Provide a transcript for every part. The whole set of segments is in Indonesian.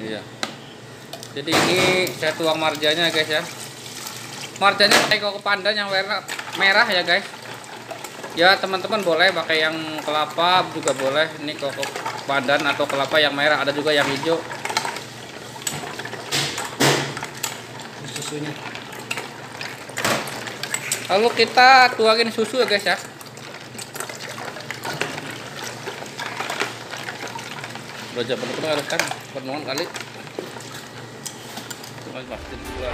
iya. Jadi ini saya tuang marjanya guys ya. Marjanya pakai koko pandan yang warna merah ya guys. Ya teman-teman boleh pakai yang kelapa juga boleh. Ini koko pandan atau kelapa yang merah ada juga yang hijau. Susunya. Lalu kita tuangin susu ya guys ya. Raja benar-benar harus kan penuhan kali. Mas, jadi dua.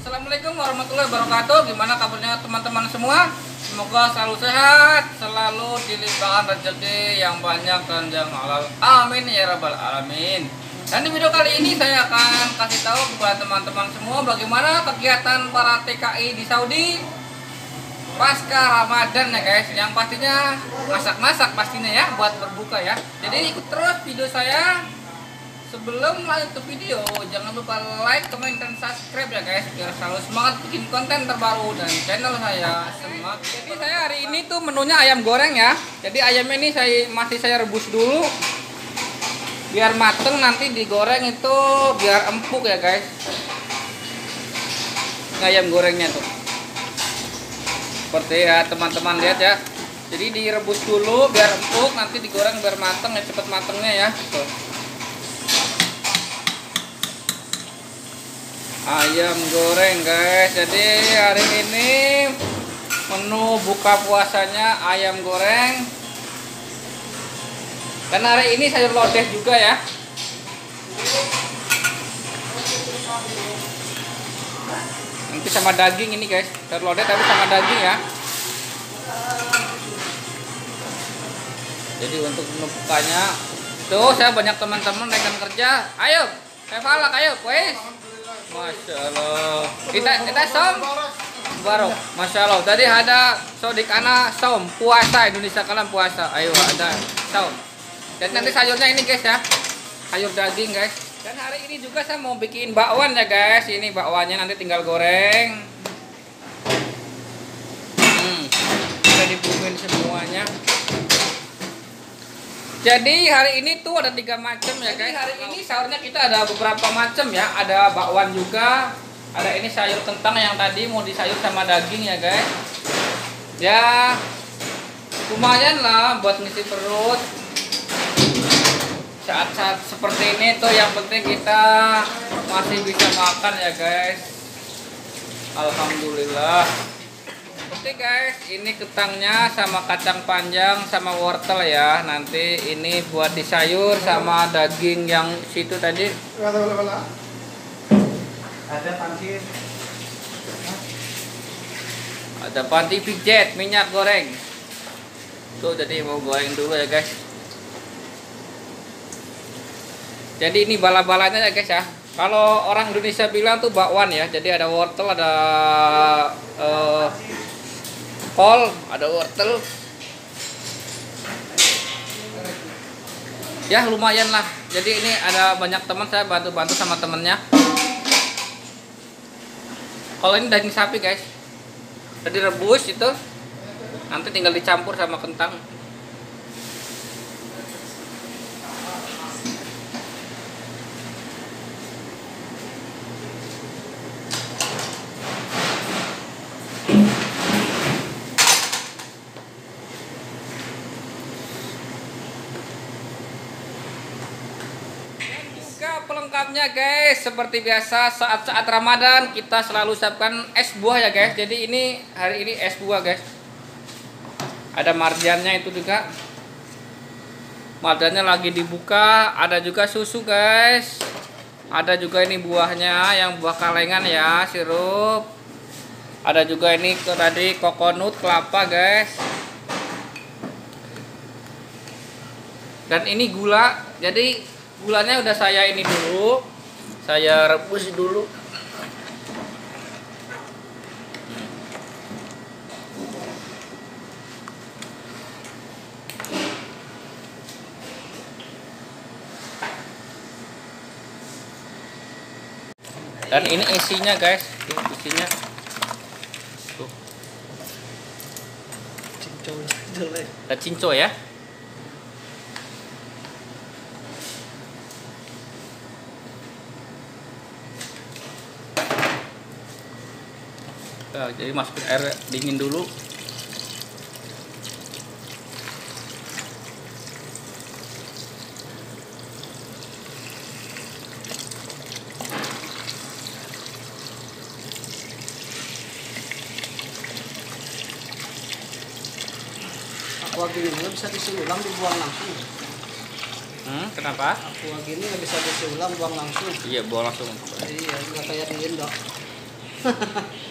Assalamualaikum warahmatullahi wabarakatuh. Gimana kabarnya teman-teman semua? Semoga selalu sehat Selalu dilimpahkan rezeki yang banyak dan yang halal. Amin ya rabbal alamin Dan di video kali ini saya akan kasih tahu kepada teman-teman semua Bagaimana kegiatan para TKI di Saudi Pasca Ramadan ya guys. Yang pastinya masak-masak pastinya ya Buat berbuka ya. Jadi ikut terus video saya. Sebelum lanjut ke video, jangan lupa like, comment, dan subscribe ya guys Biar selalu semangat bikin konten terbaru dan channel saya semangat Jadi saya hari ini tuh menunya ayam goreng ya. Jadi ayamnya ini saya masih saya rebus dulu Biar mateng nanti digoreng itu biar empuk ya guys. Ayam gorengnya tuh. Seperti ya teman-teman lihat ya. Jadi direbus dulu biar empuk nanti digoreng biar mateng ya cepet matengnya ya. Tuh. ayam goreng guys. Jadi hari ini menu buka puasanya ayam goreng dan hari ini sayur lodeh juga ya nanti sama daging ini guys sayur lodeh tapi sama daging ya jadi untuk menu bukanya tuh saya banyak teman-teman rekan kerja ayo saya falak ayo wes Masya Allah. Kita kita som. Barok. Masya Allah. Tadi ada sodik anak som puasa Indonesia kalian puasa. Ayo ada som. Dan nanti sayurnya ini guys ya. Sayur daging guys. Dan hari ini juga saya mau bikin bakwan ya guys. Ini bakwannya nanti tinggal goreng. Hmm. Udah dibumbuin semuanya. Jadi hari ini tuh ada tiga macam ya guys. Hari ini sahurnya kita ada beberapa macam ya. Ada bakwan juga. Ada ini sayur kentang yang tadi mau disayur sama daging ya guys. Ya lumayan lah buat ngisi perut. Saat-saat seperti ini tuh yang penting kita masih bisa makan ya guys. Alhamdulillah. Oke guys, ini ketangnya sama kacang panjang sama wortel ya. Nanti ini buat disayur sama daging yang situ tadi. ada pancir Ada panti pijet, minyak goreng. Tuh jadi mau goreng dulu ya guys. Jadi ini bala-balanya ya guys ya. Kalau orang Indonesia bilang tuh bakwan ya. Jadi ada wortel, ada uh, kol, ada wortel. Ya lumayan lah. Jadi ini ada banyak teman saya bantu-bantu sama temennya. Kalau ini daging sapi guys, udah direbus itu, nanti tinggal dicampur sama kentang. juga pelengkapnya guys. Seperti biasa saat-saat Ramadan kita selalu siapkan es buah ya guys. Jadi ini hari ini es buah guys. Ada marjannya itu juga. Marjannya lagi dibuka. Ada juga susu guys. Ada juga ini buahnya yang buah kalengan ya sirup. Ada juga ini tadi kokonut kelapa guys. Dan ini gula. Jadi gulanya udah saya ini dulu. Saya rebus dulu. Dan ini isinya guys. Tuh isinya. Tuh. Cincau jelek. Ada cinco ya Nah, jadi masukin air dingin dulu. Aqua gini nggak bisa diisi ulang dibuang langsung. Hmm, kenapa? Aqua gini nggak bisa diisi ulang buang langsung. Iya bawa langsung. Iya nggak kayak di Indo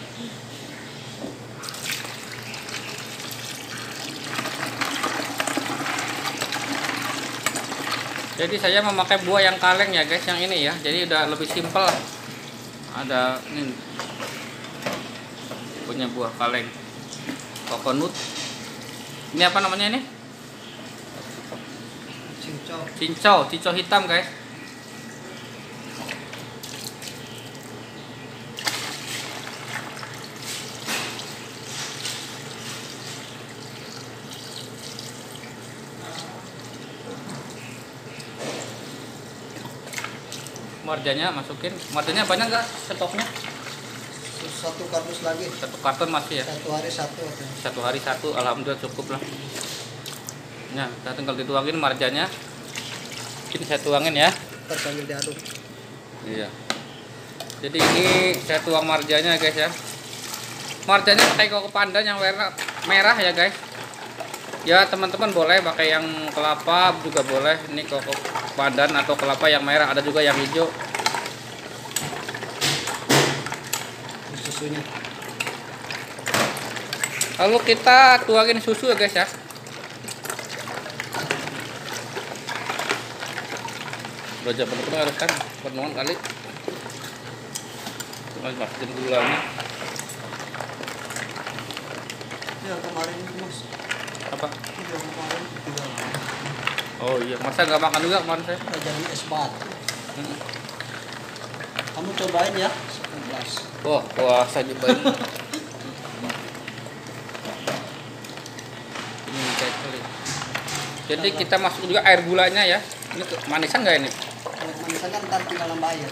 Jadi saya memakai buah yang kaleng ya guys, yang ini ya. Jadi udah lebih simpel. Ada ini punya buah kaleng coconut. Ini apa namanya ini? cincau Cincau, cincau hitam guys. Marjanya masukin. Marjanya banyak nggak stoknya? satu kardus lagi. Satu karton masih ya. satu hari satu satu hari satu alhamdulillah cukup lah. Nah kita tinggal dituangin marjanya. Ini saya tuangin ya. Ntar sambil diaduk. Iya. Jadi ini saya tuang marjanya guys ya. Marjanya pakai koko pandan yang warna merah ya guys. Ya teman-teman boleh pakai yang kelapa juga boleh. Ini koko pandan atau kelapa yang merah ada juga yang hijau. Susunya. Lalu kita tuangin susu ya guys ya. Udah jam penuh harus kan penuhan kali. Terus masukin gulanya ya kemarin mas. Apa? Ya kemarin juga oh iya. Masa nggak makan juga kemarin saya jajan es batu. Hmm. kamu cobain ya 11 wah puasa nyobain ini kayak jadi kita masuk juga air gulanya ya. Ini manisan nggak ini? Manisan kan ntar tinggal nambah air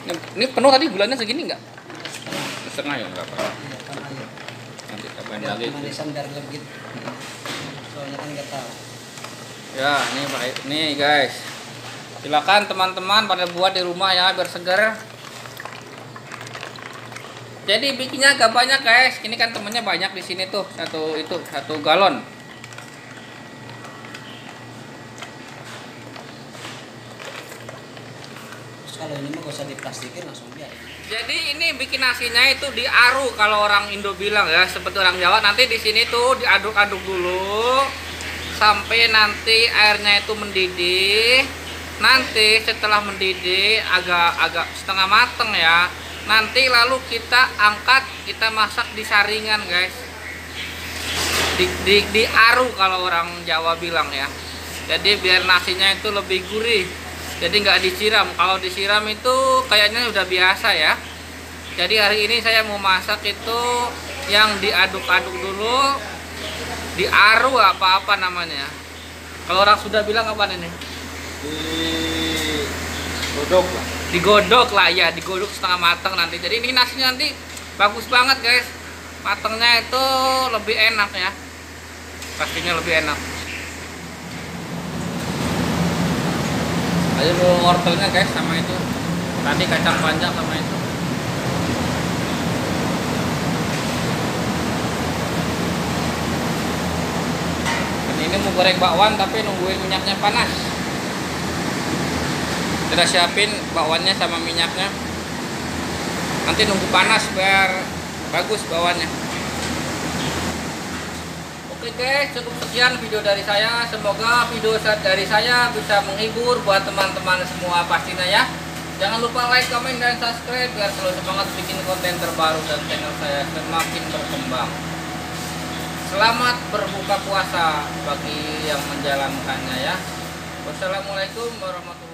ini, ini penuh tadi gulanya segini nggak? Setengah. Ya nggak apa iya air nanti tambahin lagi. manisan biar legit soalnya kan nggak tahu ya ini baik. Nih guys. Silakan teman-teman pada buat di rumah ya biar segar jadi bikinnya agak banyak guys. Ini kan temennya banyak di sini tuh. Satu itu satu galon. Terus kalau ini mah gak usah diplastikin langsung biar jadi ini bikin nasinya itu diaru kalau orang Indo bilang ya. Seperti orang Jawa nanti di sini tuh diaduk-aduk dulu sampai nanti airnya itu mendidih. Nanti setelah mendidih agak agak setengah mateng ya. Nanti lalu kita angkat kita masak di saringan guys. Di, di, diaru kalau orang Jawa bilang ya. Jadi biar nasinya itu lebih gurih. Jadi nggak disiram. Kalau disiram itu kayaknya udah biasa ya. Jadi hari ini saya mau masak itu yang diaduk-aduk dulu diaru apa-apa namanya kalau orang sudah bilang apa ini? Di godok lah. Digodok lah ya digodok setengah matang nanti. Jadi ini nasinya nanti bagus banget guys. Matangnya itu lebih enak ya. Pastinya lebih enak. Ayo dulu wortelnya guys sama itu. Tadi kacang panjang sama itu dan ini mau goreng bakwan tapi nungguin minyaknya panas. Kita siapin bakwannya sama minyaknya. Nanti nunggu panas biar bagus bakwannya. Oke guys cukup sekian video dari saya. Semoga video dari saya bisa menghibur buat teman-teman semua pastinya ya. Jangan lupa like, comment, dan subscribe biar selalu semangat bikin konten terbaru dan channel saya semakin berkembang Selamat berbuka puasa bagi yang menjalankannya ya. Wassalamualaikum warahmatullahi